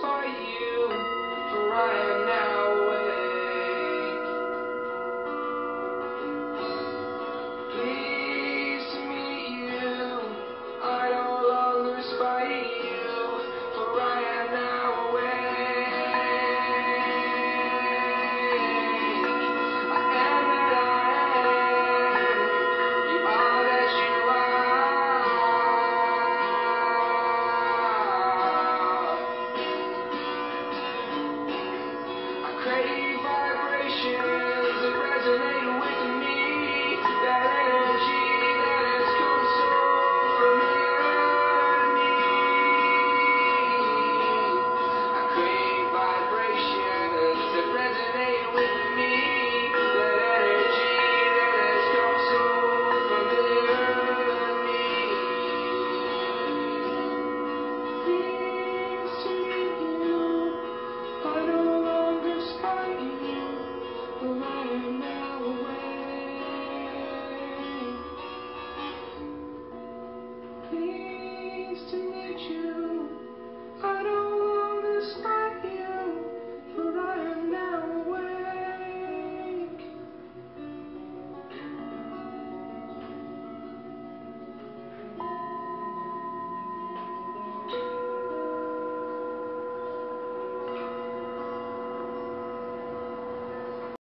for you for I am now.